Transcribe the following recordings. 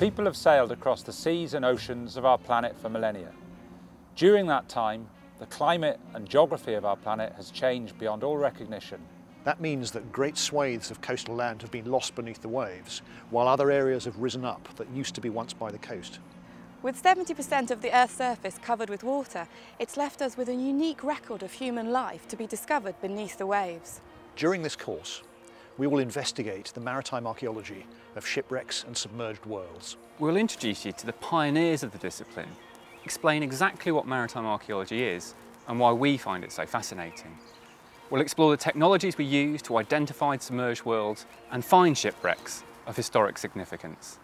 People have sailed across the seas and oceans of our planet for millennia. During that time, the climate and geography of our planet has changed beyond all recognition. That means that great swathes of coastal land have been lost beneath the waves, while other areas have risen up that used to be once by the coast. With 70% of the Earth's surface covered with water, it's left us with a unique record of human life to be discovered beneath the waves. During this course, we will investigate the maritime archaeology of shipwrecks and submerged worlds. We'll introduce you to the pioneers of the discipline, explain exactly what maritime archaeology is and why we find it so fascinating. We'll explore the technologies we use to identify submerged worlds and find shipwrecks of historic significance.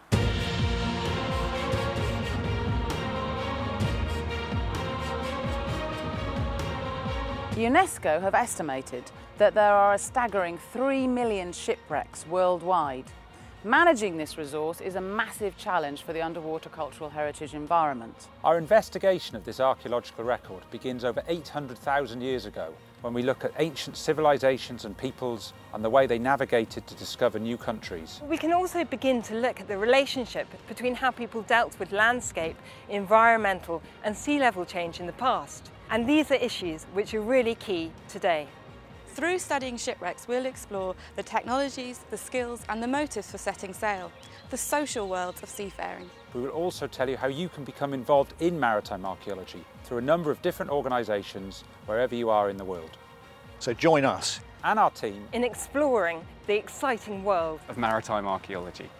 UNESCO have estimated that there are a staggering 3 million shipwrecks worldwide. Managing this resource is a massive challenge for the underwater cultural heritage environment. Our investigation of this archaeological record begins over 800,000 years ago when we look at ancient civilizations and peoples and the way they navigated to discover new countries. We can also begin to look at the relationship between how people dealt with landscape, environmental and sea level change in the past. And these are issues which are really key today. Through studying shipwrecks, we'll explore the technologies, the skills and the motives for setting sail, the social worlds of seafaring. We will also tell you how you can become involved in maritime archaeology through a number of different organisations wherever you are in the world. So join us and our team in exploring the exciting world of maritime archaeology.